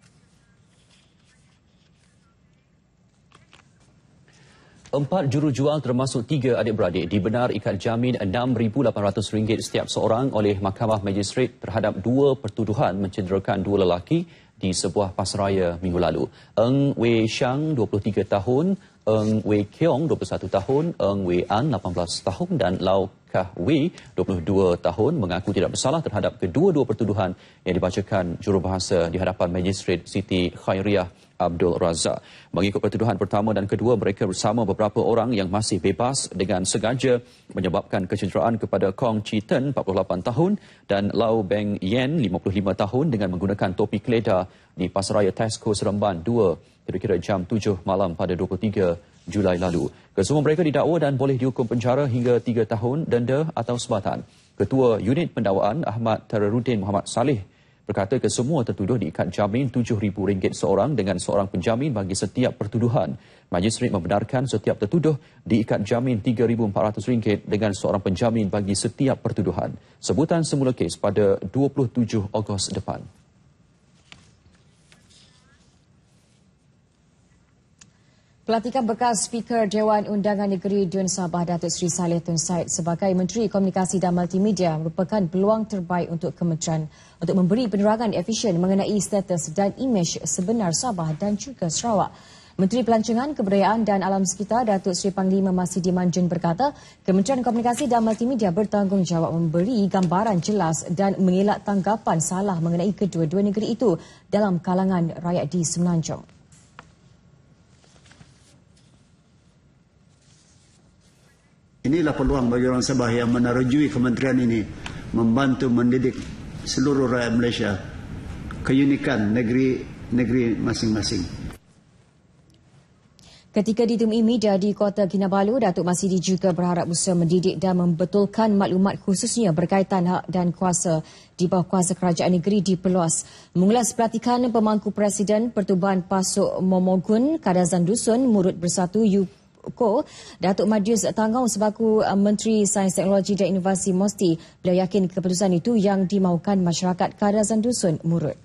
Empat jurujual termasuk tiga adik-beradik dibenar ikat jamin RM6,800 setiap seorang oleh Mahkamah Magistrate terhadap dua pertuduhan mencederakan dua lelaki di sebuah pasaraya minggu lalu. Eng Wei Xiang, 23 tahun, Eng Wei Kiong, 21 tahun, Eng Wei An, 18 tahun dan Lau Kah Wei, 22 tahun mengaku tidak bersalah terhadap kedua-dua pertuduhan yang dibacakan jurubahasa di hadapan Magistrate Siti Khairiah Abdul Razak. Mengikut pertuduhan pertama dan kedua, mereka bersama beberapa orang yang masih bebas dengan sengaja menyebabkan kecederaan kepada Kong Chi Ten, 48 tahun, dan Lau Beng Yen, 55 tahun dengan menggunakan topi keleda di Pasaraya Tesco Seremban 2 kira-kira jam 7 malam pada 23 Julai lalu. Kesemua mereka didakwa dan boleh dihukum penjara hingga 3 tahun denda atau sebatan. Ketua Unit Pendakwaan Ahmad Tararuddin Muhammad Saleh berkata kesemua tertuduh diikat jamin RM7,000 seorang dengan seorang penjamin bagi setiap pertuduhan. Majistret membenarkan setiap tertuduh diikat jamin RM3,400 dengan seorang penjamin bagi setiap pertuduhan. Sebutan semula kes pada 27 Ogos depan. Pelantikan bekas Speaker Dewan Undangan Negeri Dun Sabah Datuk Seri Saleh Tun Said sebagai Menteri Komunikasi dan Multimedia merupakan peluang terbaik untuk kementerian untuk memberi penerangan efisien mengenai status dan imej sebenar Sabah dan juga Sarawak. Menteri Pelancongan, Kebudayaan dan Alam Sekitar Datuk Seri Panglima Masih Dimanjun berkata, Kementerian Komunikasi dan Multimedia bertanggungjawab memberi gambaran jelas dan mengelak tanggapan salah mengenai kedua-dua negeri itu dalam kalangan rakyat di Semenanjung. Inilah peluang bagi orang Sabah yang menerjui kementerian ini membantu mendidik seluruh rakyat Malaysia keunikan negeri negeri masing-masing. Ketika ditemui media di Kota Kinabalu, Datuk Masidi juga berharap usaha mendidik dan membetulkan maklumat khususnya berkaitan hak dan kuasa di bawah kuasa kerajaan negeri diperluas. Mengulas pelatihan pemangku Presiden Pertubuhan Pasuk Momogun, Kadazan Dusun, Murut Bersatu UP Ko, Datuk Madius Tangau sebaku uh, Menteri Sains Teknologi dan Inovasi Mosti, beliau yakin keputusan itu yang dimaukan masyarakat Karazan Dusun Murut.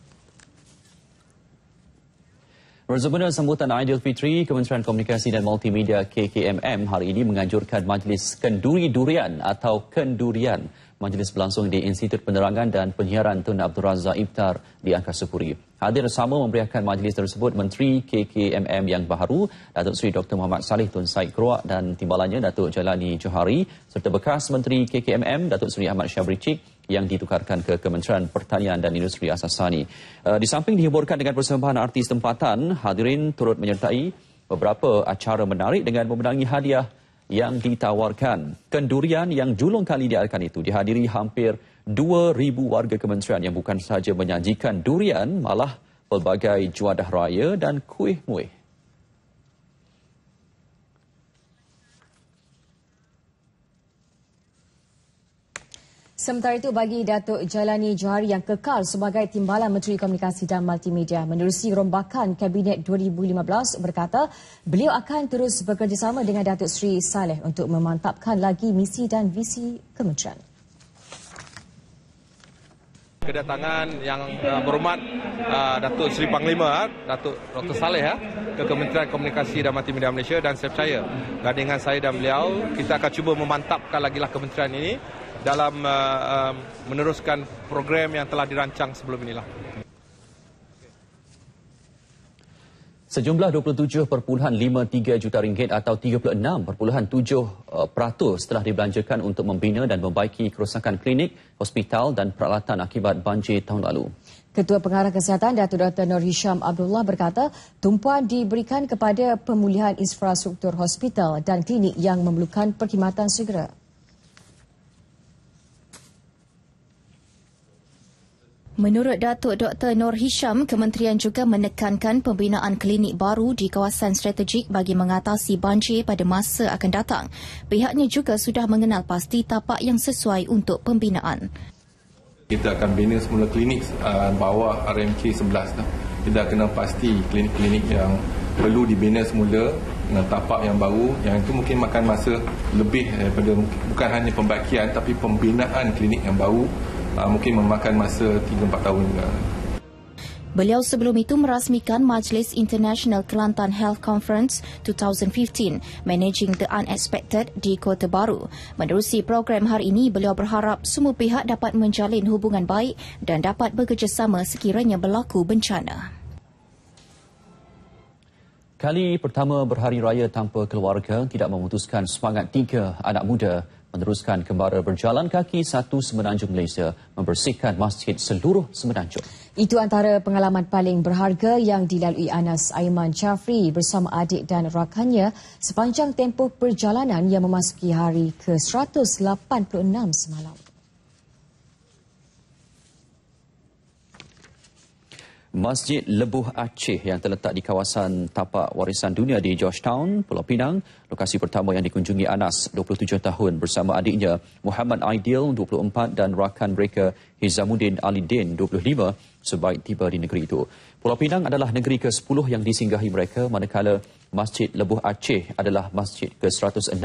Bersempena sambutan Aidilfitri, Kementerian Komunikasi dan Multimedia KKMM hari ini menganjurkan Majlis Kenduri Durian atau Kendurian Majlis berlangsung di Institut Penerangan dan Penyiaran Tun Abdul Razak Ibtar di Angkasa Puri. Hadir sama memberiakan majlis tersebut Menteri KKMM yang baharu, Datuk Seri Dr. Muhammad Salih Tun Said Keruak dan timbalannya Datuk Jalani Johari serta bekas Menteri KKMM Datuk Seri Ahmad Syabri Cik yang ditukarkan ke Kementerian Pertanian dan Industri Asasani. Uh, di samping dihiburkan dengan persembahan artis tempatan, hadirin turut menyertai beberapa acara menarik dengan memenangi hadiah yang ditawarkan. Kendurian yang julung kali diadakan itu dihadiri hampir 2,000 warga kementerian yang bukan sahaja menyajikan durian, malah pelbagai juadah raya dan kuih Sementara itu bagi Datuk Jalani Johari yang kekal sebagai Timbalan Menteri Komunikasi dan Multimedia menerusi rombakan Kabinet 2015 berkata beliau akan terus bekerjasama dengan Datuk Seri Saleh untuk memantapkan lagi misi dan visi kementerian. Kedatangan yang uh, berhormat uh, Datuk Seri Panglima, Datuk Dr. Saleh uh, ke Kementerian Komunikasi dan Multimedia Malaysia dan saya percaya gandingan saya dan beliau kita akan cuba memantapkan lagi lah kementerian ini dalam uh, uh, meneruskan program yang telah dirancang sebelum inilah. Sejumlah 27.53 juta ringgit atau 36.7 uh, peratus telah dibelanjakan untuk membina dan membaiki kerosakan klinik, hospital dan peralatan akibat banjir tahun lalu. Ketua Pengarah Kesihatan Datuk Dr. Nur Hisham Abdullah berkata, tumpuan diberikan kepada pemulihan infrastruktur hospital dan klinik yang memerlukan perkhidmatan segera. Menurut Datuk Dr. Nur Hisham, kementerian juga menekankan pembinaan klinik baru di kawasan strategik bagi mengatasi banjir pada masa akan datang. Pihaknya juga sudah mengenal pasti tapak yang sesuai untuk pembinaan. Kita akan bina semula klinik uh, bawah RMK 11 dah. Kita kena pasti klinik-klinik yang perlu dibina semula dengan tapak yang baru yang itu mungkin makan masa lebih daripada bukan hanya pembakian tapi pembinaan klinik yang baru uh, mungkin memakan masa 3-4 tahun juga. Beliau sebelum itu merasmikan Majlis International Kelantan Health Conference 2015 Managing the Unexpected di Kota Baru. Menerusi program hari ini, beliau berharap semua pihak dapat menjalin hubungan baik dan dapat bekerjasama sekiranya berlaku bencana. Kali pertama berhari raya tanpa keluarga tidak memutuskan semangat tiga anak muda meneruskan kembara berjalan kaki satu semenanjung Malaysia membersihkan masjid seluruh semenanjung. Itu antara pengalaman paling berharga yang dilalui Anas Aiman Chafri bersama adik dan rakannya sepanjang tempoh perjalanan yang memasuki hari ke-186 semalam. Masjid Lebuh Aceh yang terletak di kawasan tapak warisan dunia di Georgetown, Pulau Pinang, lokasi pertama yang dikunjungi Anas, 27 tahun bersama adiknya Muhammad Aidil, 24 dan rakan mereka Hizamuddin Ali Din, 25 sebaik tiba di negeri itu. Pulau Pinang adalah negeri ke-10 yang disinggahi mereka manakala Masjid Lebuh Aceh adalah masjid ke-106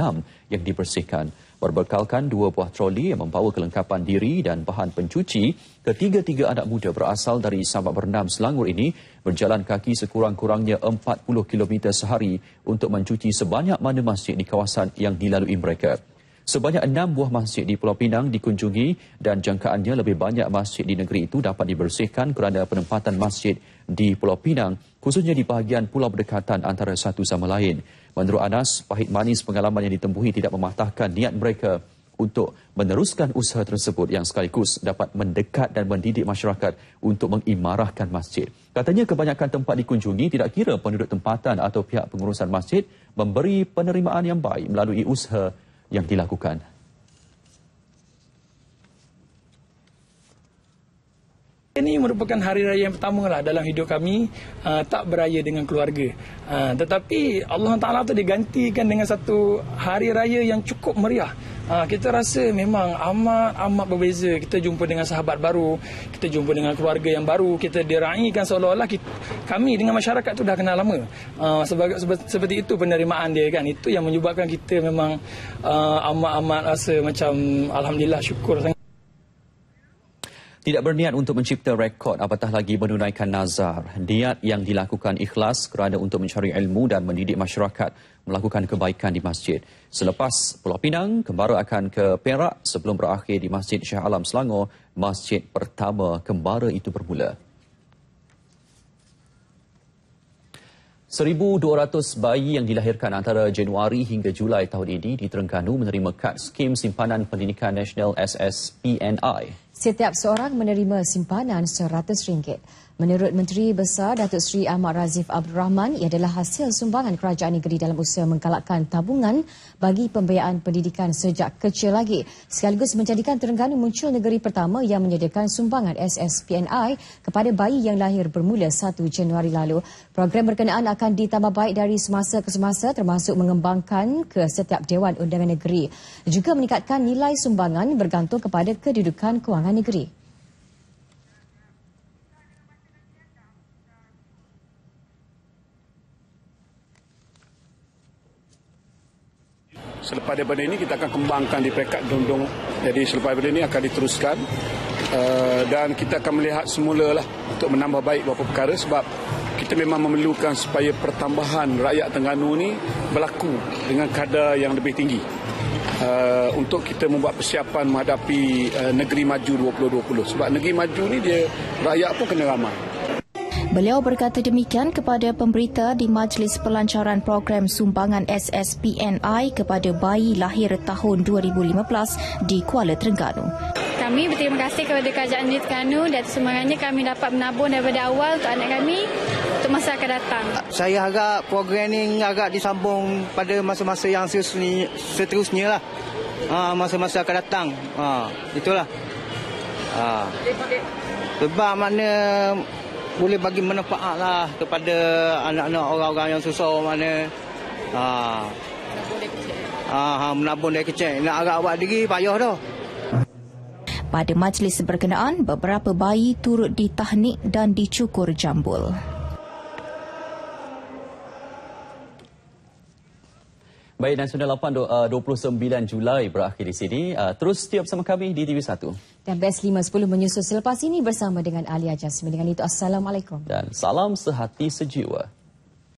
yang dibersihkan berbekalkan dua buah troli yang membawa kelengkapan diri dan bahan pencuci, ketiga-tiga anak muda berasal dari Sabak Bernam Selangor ini berjalan kaki sekurang-kurangnya 40 km sehari untuk mencuci sebanyak mana masjid di kawasan yang dilalui mereka. Sebanyak enam buah masjid di Pulau Pinang dikunjungi dan jangkaannya lebih banyak masjid di negeri itu dapat dibersihkan kerana penempatan masjid di Pulau Pinang khususnya di bahagian pulau berdekatan antara satu sama lain. Menurut Anas, pahit manis pengalaman yang ditempuhi tidak mematahkan niat mereka untuk meneruskan usaha tersebut yang sekaligus dapat mendekat dan mendidik masyarakat untuk mengimarahkan masjid. Katanya kebanyakan tempat dikunjungi tidak kira penduduk tempatan atau pihak pengurusan masjid memberi penerimaan yang baik melalui usaha yang dilakukan. Ini merupakan hari raya yang pertama lah dalam hidup kami uh, tak beraya dengan keluarga. Uh, tetapi Allah Taala tu digantikan dengan satu hari raya yang cukup meriah. Uh, kita rasa memang amat amat berbeza. Kita jumpa dengan sahabat baru, kita jumpa dengan keluarga yang baru, kita diraikan seolah-olah kita, kami dengan masyarakat tu dah kenal lama. Uh, sebagai, seperti itu penerimaan dia kan. Itu yang menyebabkan kita memang uh, amat-amat rasa macam alhamdulillah syukur sangat tidak berniat untuk mencipta rekod apatah lagi menunaikan nazar. Niat yang dilakukan ikhlas kerana untuk mencari ilmu dan mendidik masyarakat melakukan kebaikan di masjid. Selepas Pulau Pinang, kembara akan ke Perak sebelum berakhir di Masjid Shah Alam Selangor, masjid pertama kembara itu bermula. 1,200 bayi yang dilahirkan antara Januari hingga Julai tahun ini di Terengganu menerima kad skim simpanan pendidikan nasional SSPNI. Setiap seorang menerima simpanan RM100. Menurut Menteri Besar Datuk Seri Ahmad Razif Abdul Rahman, ia adalah hasil sumbangan kerajaan negeri dalam usaha menggalakkan tabungan bagi pembiayaan pendidikan sejak kecil lagi. Sekaligus menjadikan Terengganu muncul negeri pertama yang menyediakan sumbangan SSPNI kepada bayi yang lahir bermula 1 Januari lalu. Program berkenaan akan ditambah baik dari semasa ke semasa termasuk mengembangkan ke setiap Dewan Undangan Negeri. Juga meningkatkan nilai sumbangan bergantung kepada kedudukan kewangan negeri. Selepas daripada ini kita akan kembangkan di peringkat dong-dong. Jadi selepas daripada ini akan diteruskan uh, dan kita akan melihat semula lah untuk menambah baik beberapa perkara sebab kita memang memerlukan supaya pertambahan rakyat Tengganu ni berlaku dengan kadar yang lebih tinggi. Uh, untuk kita membuat persiapan menghadapi uh, negeri maju 2020 sebab negeri maju ni dia rakyat pun kena ramai Beliau berkata demikian kepada pemberita di Majlis Pelancaran Program Sumbangan SSPNI kepada bayi lahir tahun 2015 di Kuala Terengganu. Kami berterima kasih kepada Kerajaan Negeri Terengganu dan sumbangannya kami dapat menabung daripada awal untuk anak kami untuk masa akan datang. Saya harap program ini agak disambung pada masa-masa yang seterusnya lah. Ha, masa-masa akan datang. Ha, itulah. Ha. Sebab mana boleh bagi manfaat lah kepada anak-anak orang-orang yang susah mana. Ha. Ha, menabung dari kecil. Nak agak awak diri payah dah. Pada majlis berkenaan, beberapa bayi turut ditahnik dan dicukur jambul. Baik dan sudah 8 29 Julai berakhir di sini. Uh, terus setiap bersama kami di TV1. Dan Best 510 menyusul selepas ini bersama dengan Alia Jasmine. Dengan itu, Assalamualaikum. Dan salam sehati sejiwa.